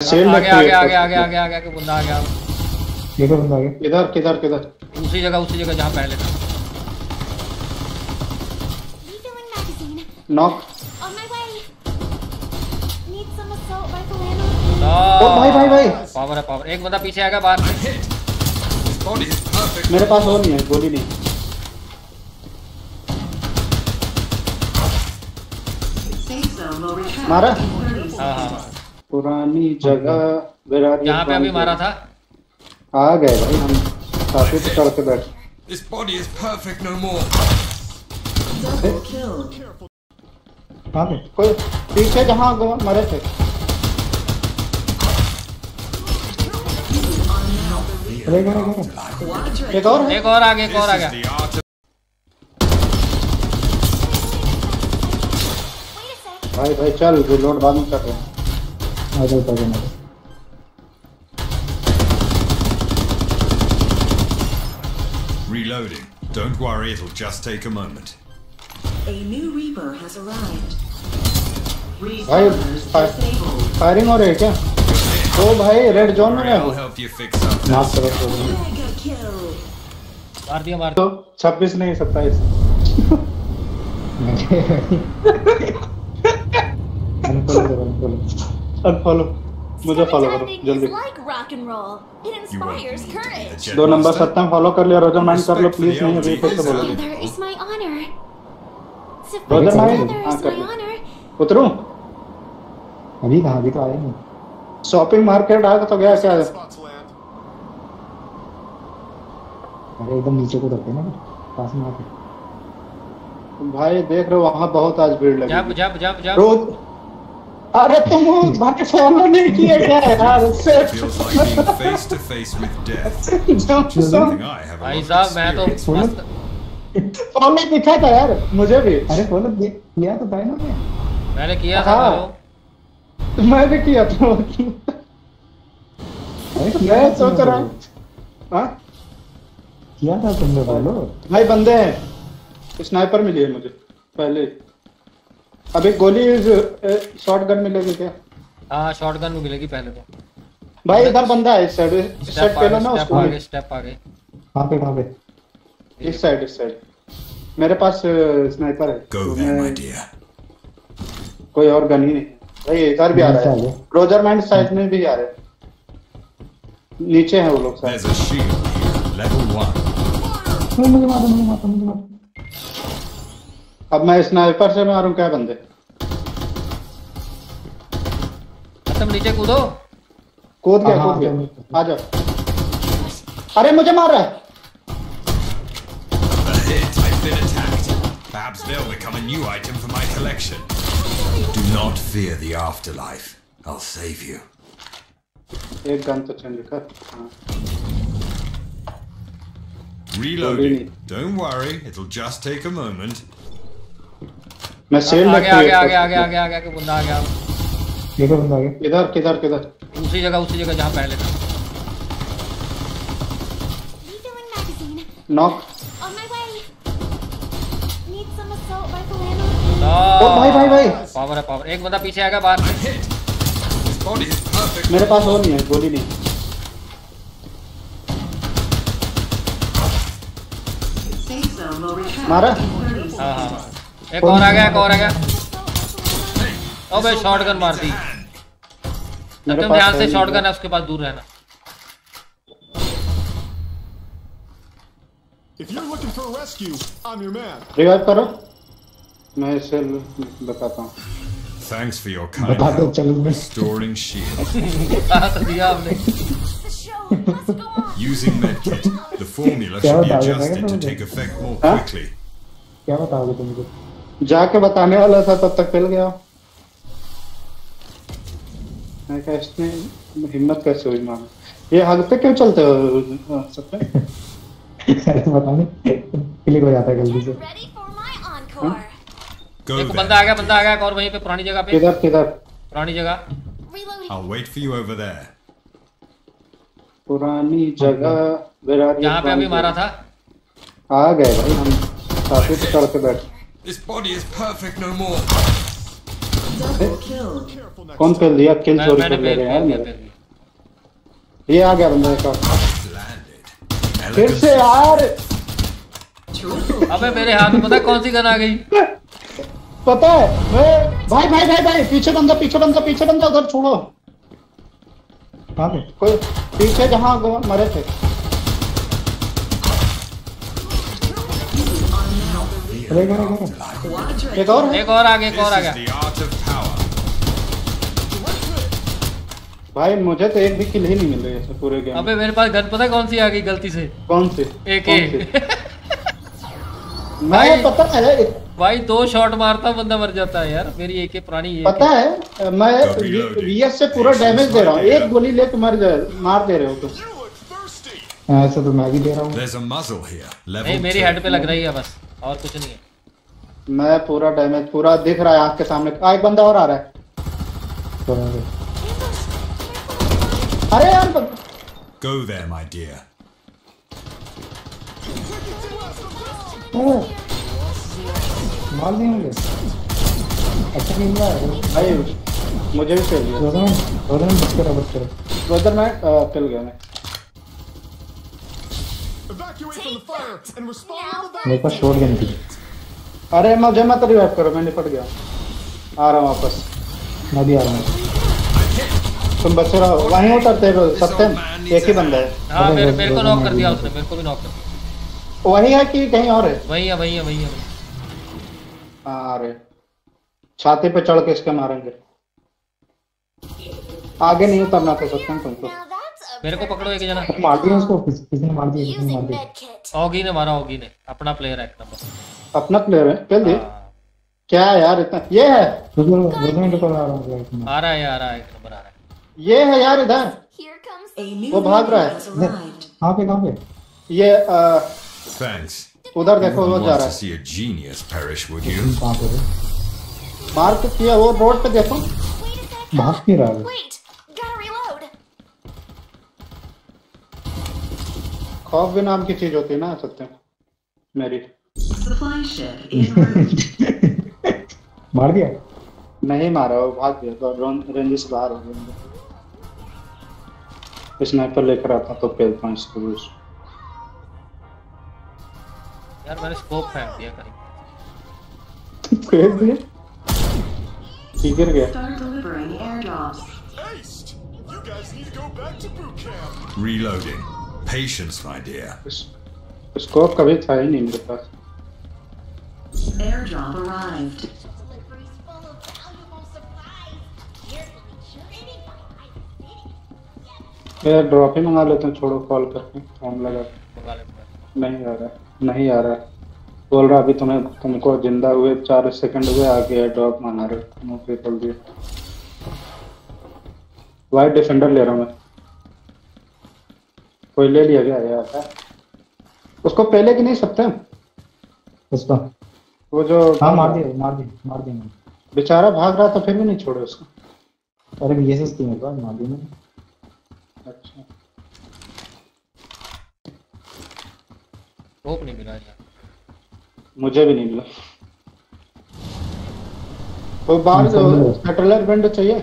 Cell आगे आगे आगे आगे आगे आगे आगे बंदा आ गया। देखो बंदा आगे किधर किधर किधर? उसी जगह उसी जगह जहाँ पहले था। नॉक. ओ भाई भाई भाई। पावर है पावर एक बंदा पीछे आ गया बाहर। से. मेरे पास वो नहीं है गोली नहीं। मारा? 30 हाँ हाँ हाँ। पुरानी जगह जहाँ पे अभी मारा था आ गए भाई हम काफ़ी तो चढ़ के बैठे This body is perfect no more. Double kill. कहाँ कोई पीछे जहाँ गो- मरे थे एक और एक और आ गया एक और आ गया. भाई भाई चल रिलोड बाद में कर रहे हैं आ जाओ आ जाओ reloading. Don't worry, it'll just take a moment. A new Reaper has arrived. भाई Respawners फा- disabled. फायरिंग हो रही है क्या ओ भाई रेड जोन में है I'll वो help you fix up. माफ करो तो Mega kill. मार दिया मार तो 26 नहीं 27 अनफॉलो करो दो नंबर सत्यम फॉलो कर लिया रोजर माइंड कर लो प्लीज़ नहीं अभी फिर से बोलो। रोजर माइंड हाँ, कर लो उतरू? अभी कहा अभी तो, तो आए नहीं। शॉपिंग मार्केट आ तो गया क्या अरे एकदम नीचे को करते ना पास में आके। भाई देख रहे हो वहाँ बहुत आज भीड़ लगी। जाप जाप जाप जाप अरे तुम भाई फॉलो नहीं किए क्या यार. Jump Something I have a भाई साहब मैं तो. फॉलो दिखा था यार मुझे भी। अरे फॉलो किया तो था ना मैं मैंने किया था हाँ। मैं भी किया था। मैं सोच तुमने रहा follow। हाँ? किया था तुमने फॉलो भाई बंदे हैं। स्नाइपर मिली है मुझे पहले। अभी गोली शॉर्ट गन मिलेगी क्या? हाँ शॉटगन में मिलेगी पहले तो। भाई इधर बंदा है इस साइड इस साइड पे लो ना उसको। आगे स्टेप आगे। कहाँ पे कहाँ पे। इस साइड इस साइड मेरे पास स्नाइपर है। Go there, my dear. कोई और गन ही नहीं भाई इधर भी आ रहा है। रोजर माइंड साइड में भी आ रहे हैं। नीचे है वो लोग साइड level one. मुझे मुझे मारो मुझे मारो मुझे मारो। अब मैं स्नाइपर से मारूं क्या बंदे तुम नीचे कूदो कूद गया हाँ, कूद हाँ, गया आ जाओ अरे मुझे मार रहा है they'll become a new item for my collection. Do not fear the afterlife. I'll save you. एक गन तो चेंज कर हाँ। Reloading. Don't worry, it'll just take a moment. मैं सेल आगे आगे आगे आगे आगे आगे आगे बंदा आ गया। देखो बंदा आगे किधर किधर किधर? उसी जगह उसी जगह जहाँ पहले था। नॉक. ओ भाई भाई भाई। पावर है पावर एक बंदा पीछे आ गया बाहर। से. मेरे पास वो नहीं है गोली नहीं। मारा? in 30 हाँ हाँ हाँ। एक और आ गया एक और आ गया अबे शॉटगन मार दी तुम ध्यान से शॉटगन है उसके पास दूर रहना If you're looking for a rescue, I'm your man. Revive करो मैं इसे बताता हूँ Thanks for your बता kind दो help. चलो मैं Restoring shield. कहा तो दिया हमने. Using medkit. The formula should be बता adjusted to take effect more quickly. क्या बताओगे तुमको जाके बताने वाला था तब तक पिल गया। मैं कहा इसने हिम्मत कैसे हुई मार ये हग पे क्यों चलते हो सब पे पता नहीं क्लिक हो जाता है जल्दी से। Get ready for my encore. Go एक बंदा आ गया बंदा आ गया और वहीं पे पुरानी जगह पे। किधर किधर? पुरानी जगह. I'll wait for you over there. पुरानी जगह जहाँ पे अभी मारा था। आ गए भाई हम काफ़ी तो चढ़ के बैठे। This body is perfect no more. कौन पेल दिया किल चोरी कर ले रहे हैं यार ये आ गया बंदा एक फिर से यार। अबे मेरे हाथ में पता है कौन सी गन आ गई? पता है मैं भाई भाई भाई भाई पीछे बंदा पीछे बंदा पीछे बंदा उधर छोड़ो। कहाँ पे? कोई पीछे जहाँ मरे थे। अरे अरे अरे एक और है? एक और आ गया एक और आ गया. भाई मुझे तो एक भी किल ही नहीं मिल रही है पूरे गेम अबे मेरे पास गन पता है कौन सी आ गई गलती से? कौन से? एक ही। मैं पता है भाई दो शॉट मारता बंदा मर जाता है यार। मेरी एक पुरानी ये पता है मैं वीएस से पूरा डैमेज दे रहा हूँ। एक गोली लेके मर जाए मार दे रहे हो तुम। Thirsty. ऐसे तो मैं भी दे रहा हूँ। मेरी हेड पे लग रही है बस। और कुछ नहीं है। मैं पूरा डैमेज पूरा दिख रहा है आँख के सामने। आ, एक बंदा और आ रहा है। अरे यार Go there, my dear. मार दिए मुझे अच्छा नहीं है। भाई मुझे भी फेल गया रोजा में बच करो बच करो। उधर मैं अ, गया मैं। Evacuate from the fire and respond to the मेरे पास शॉट गन थी। अरे मुझे मत रिवाइव करो मैं निपट गया। आ रहा हूँ वापस। मैं भी आ रहा हूँ। तुम बचे रहो वहीं उतरते रहो सत्यम एक ही बंदा है। हाँ मेरे मेरे को नॉक कर दिया उसने मेरे को भी नॉक कर दिया। वही है कि कहीं और है? वही है वही है वही है। वही। हाँ अरे छाती पे चढ़ के इसके मारेंगे। आगे नहीं उतरना था सत्यम तुमको। मेरे को पकड़ो एक जना। मार दिया उसको किस- किसी ने मार दिया किसी ने मार दिया। ओगी ने मारा ओगी ने। अपना प्लेयर है एक नंबर अपना प्लेयर है पेल दिए हाँ, क्या यार इतना ये है। रोजा रोजा में आ रहा हूँ आ रहा है आ रहा है एक नंबर आ रहा है। ये है यार इधर। वो भाग रहा है। कहाँ पे कहाँ पे? ये Thanks. उधर देखो वो जा रहा है see a genius perish, would you? तुम कहाँ पे हो। मार तो किया वो रोड पे देखो। भाग क्यों रहा है? खौफ भी नाम की चीज़ होती है ना सत्यम मेरी. मार दिया? नहीं मारा वो भाग गया तो रोन- रेंज से बाहर हो गया। स्नाइपर लेकर आता तो पेलता हूँ इसको भी। यार मैंने स्कोप फेंक दिया कहीं। फेंक दिया? ठीक गिर गया. Reloading. Patience, my dear. Scope कभी था ही नहीं मेरे पास Airdrop arrived. Deliveries full of valuable supplies. Carefully curated by my यार ड्रॉप ही मंगा लेते हैं छोड़ो कॉल करके फ़ोन लगा नहीं आ रहा नहीं आ रहा बोल रहा अभी तुम्हें तुमको ज़िंदा हुए चार सेकंड हुए आ गया ड्रॉप मंगा रहे हो नौकरी खोल दिया वाइट डिफेंडर ले रहा हूँ मैं कोई ले लिया गया यार उसको पहले कि नहीं सकते उसका। वो जो हाँ मार दिया मार दिया मार दिया मैंने। बेचारा भाग रहा था फिर भी नहीं छोड़े उसको। अरे ये सस्ती मेरे पास मार दिया मैंने। अच्छा। स्कोप नहीं मिला यार। मुझे भी नहीं मिला। वो बाहर जो सेटलर बैंड चाहिए?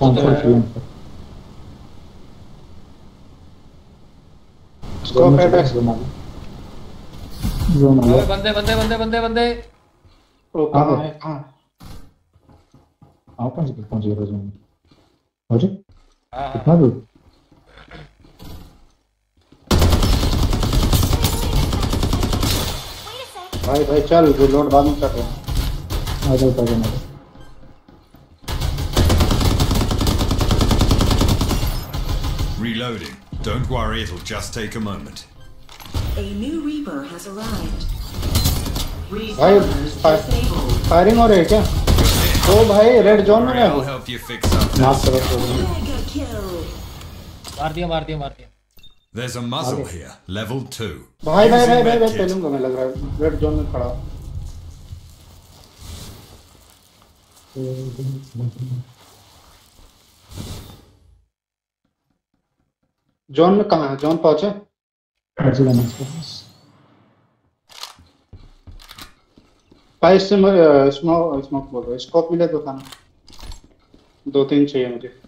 कौन सा फ़िल्म बंदे बंदे बंदे बंदे बंदे। वो कहाँ है। कहाँ आप कौन पहुँच गए में। अरे हाँ हाँ। कितना दूर. भाई भाई चल रिलोड बाद में कर रहे हैं। आ जाओ आ जाओ। Don't worry, it'll just take a moment. A new Reaper has arrived. भाई Respawners फा- disabled. फायरिंग हो रही है क्या तो भाई रेड जोन में है I'll वो help you fix up. माफ करो छोड़ दो। Mega kill. मार दिया मार दिया मार दिया There's a muzzle here. Level 2. भाई भाई भाई Using भाई भाई medkit. पेलूंगा मैं लग रहा है रेड जोन में खड़ा हूँ। जोन में कहाँ है? जोन पहुँचे। भाई इससे स्मोक स्मोक बोल रहा स्कोप मिले तो खाना। दो तीन चाहिए मुझे.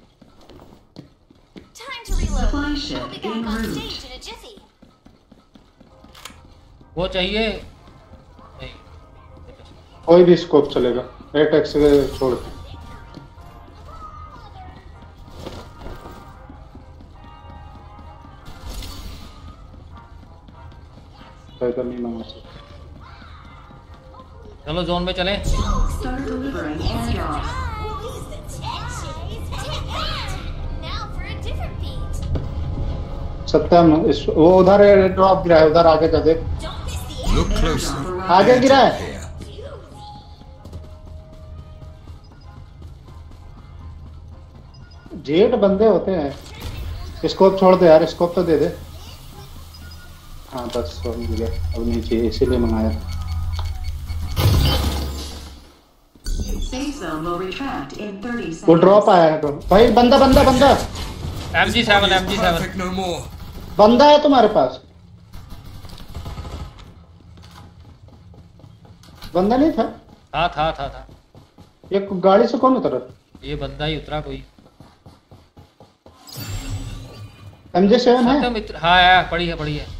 वो चाहिए। कोई भी स्कोप चलेगा। एट एक्स छोड़ के। ट्राई करनी मैं चलो जोन में चलें। सत्यम इस वो उधर ड्रॉप गिरा है उधर आगे का देख। आगे गिरा है। जेट बंदे होते हैं। स्कोप छोड़ दे यार स्कोप तो दे दे। हाँ बस वो मिल गया अब नहीं चाहिए इसीलिए मंगाया। Safe zone will retract in 30 seconds. वो ड्रॉप आया है bro। भाई बंदा बंदा बंदा। M G seven M G seven Perfect no more. बंदा है तुम्हारे पास। बंदा नहीं था? हाँ था था था। ये गाड़ी से कौन उतरा? ये बंदा ही उतरा कोई। एम जे सेवन है? हाँ है पड़ी है पड़ी है।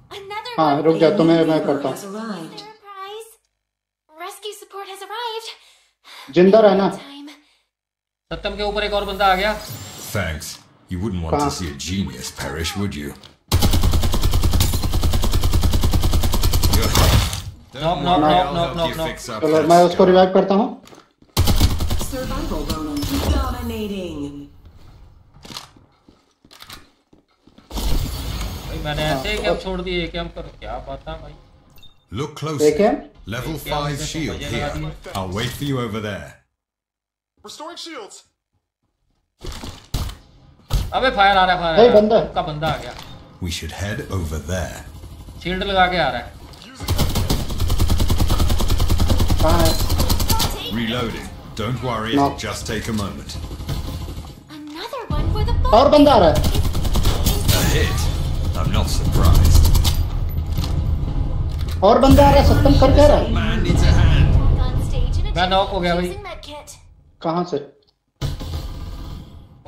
हाँ रुक जा तुम्हें मैं करता हूँ. ज़िंदा रहना सत्यम के ऊपर एक और बंदा आ गया Thanks. You wouldn't want कहाँ? to see a genius perish, would you? You're Knock, Don't knock, worry, knock, I'll knock, help knock, you knock. fix up चलो मैं उसको रिवाइव करता हूँ मैंने ऐसे ही कैम छोड़ दिए कैम कर क्या बात है भाई Look. है Level Yeah, 5 that's shield what I here. did. I'll wait for you over there. Restoring shields. अबे फायर आ रहा है फायर Hey, बंदा। का बंदा आ गया We should head over there. Shield लगा के आ रहा है कहाँ है Reloading. Don't worry, No. it'll just take a moment. Another one for the और. बंदा आ रहा है A hit. I'm not surprised. और बंदा आ रहा है सत्यम कर क्या रहा है Man needs a hand. Back on stage in a मैं knock हो गया भाई। Using medkit. कहाँ से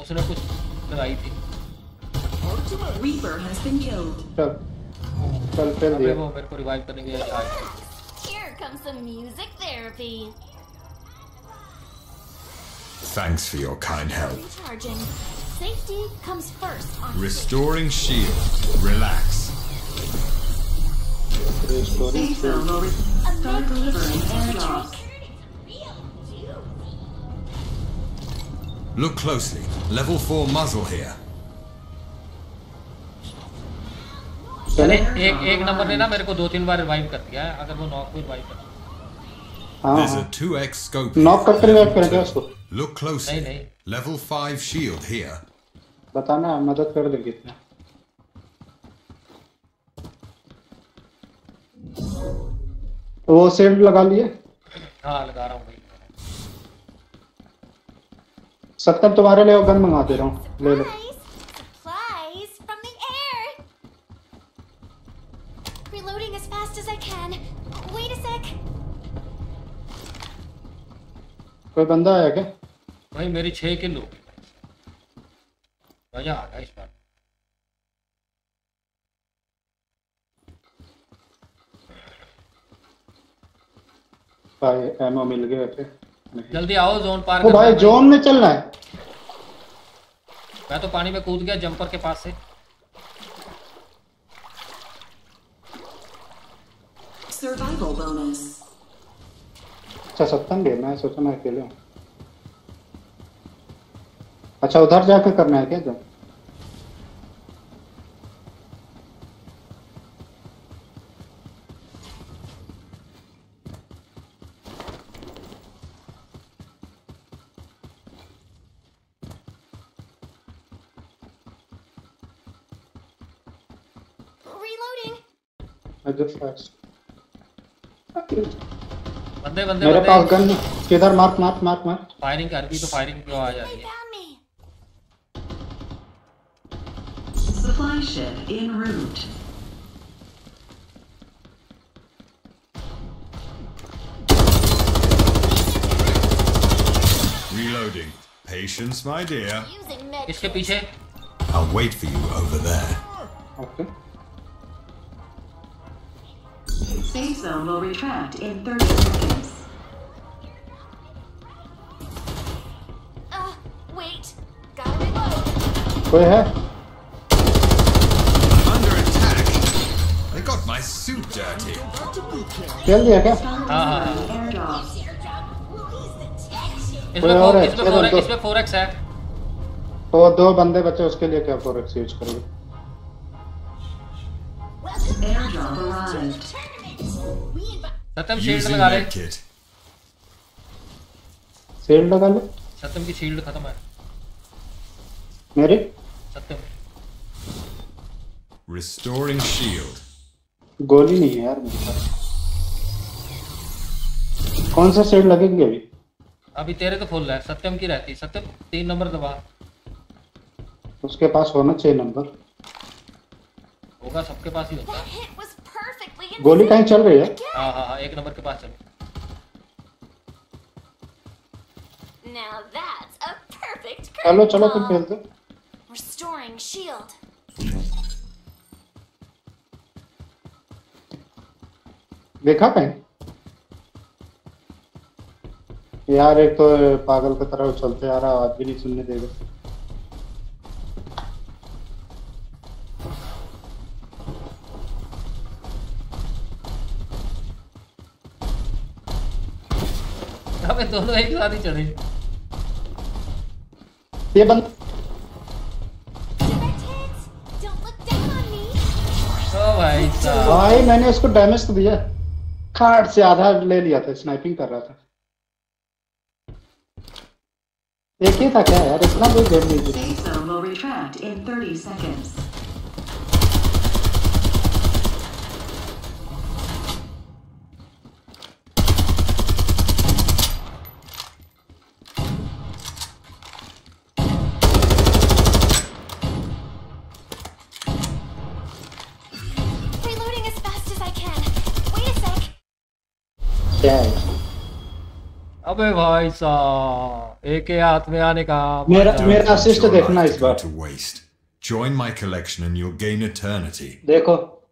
उसने कुछ लगाई थी Reaper has been killed. चल चल फेल अबे दिया वो मेरे को रिवाइव करने के लिए आ गया Here comes some music therapy. Thanks for your kind help. Recharging. Safety comes first on Restoring shield. Relax. Safe zone will re- A start medkit delivering is a airdrops. trick. Look closely. Level 4 muzzle here. अरे एक एक number ने ना मेरे को दो तीन बार revive कर दिया है अगर वो नॉक को रिवाइव कर हाँ There's a हाँ 2x scope. Knock here. करके रिवाइव करेंगे उसको Look closely. नहीं, नहीं। Level 5 shield here. बताना मदद कर देंगे इतना वो सेल्ड लगा लिए हाँ लगा रहा हूँ भाई सत्यम तुम्हारे लिए गन मंगा दे रहा हूँ ले लो Supplies! Supplies from the air! Reloading as fast as I can. Wait a sec. कोई बंदा आया क्या भाई मेरी छह किलो। हो मज़ा आ गया इस बार। भाई एमओ मिल गए थे जल्दी आओ जोन पार ओ भाई जोन में चलना है। मैं तो पानी में कूद गया जंपर के पास से। Survival bonus. अच्छा सत्यम भी है मैं सोचा मैं अकेले हूँ। अच्छा उधर जाकर करना है क्या जब? बंदे बंदे मेरे बंदे। पास गन किधर? मार मार मार मार। फायरिंग कर दी तो फायरिंग क्यों आ जा रही है Supply ship en route. Reloading. Patience, my dear. Using med. इसके पीछे I'll wait for you over there. Okay Safe zone will retract in 30 seconds. Uh, wait. Gotta reload. कोई है My suit dirty. खेल दिया क्या हाँ हाँ हाँ. इसमें और फोर है? इसमें फोर। इसमें फोर एक्स है तो दो बंदे बचे उसके लिए क्या फोरेक्स यूज़ करोगे. सत्यम शील्ड लगा ले medkit. शील्ड लगा ले सत्यम की शील्ड खत्म है मेरी सत्यम Restoring shield. गोली नहीं है यार मेरे पास। कौन सा शील्ड लगेगी अभी? अभी तेरे तो फुल है सत्यम की रहती सत्यम तीन नंबर दबा। उसके पास होना चाहिए नंबर होगा सबके पास ही होता है। गोली कहीं चल रही है? हाँ हाँ हाँ एक नंबर के पास चलो। चलो चलो तुम. खेलते Restoring shield. देखा कहीं? यार एक तो पागल की तरह चलते आ रहा आवाज़ भी नहीं सुनने देगा अबे दोनों एक साथ ही चढ़े। ये बंद. ओ भाई साहब। भाई मैंने उसको डैमेज तो दिया। कार्ड से आधा ले लिया था स्नाइपिंग कर रहा था। एक ही था क्या यार? इतना कोई गेम नहीं अबे भाई साहब एक के हाथ में आने का मेरा मेरा असिस्ट देखना इस बार. Join my collection and you'll gain eternity. देखो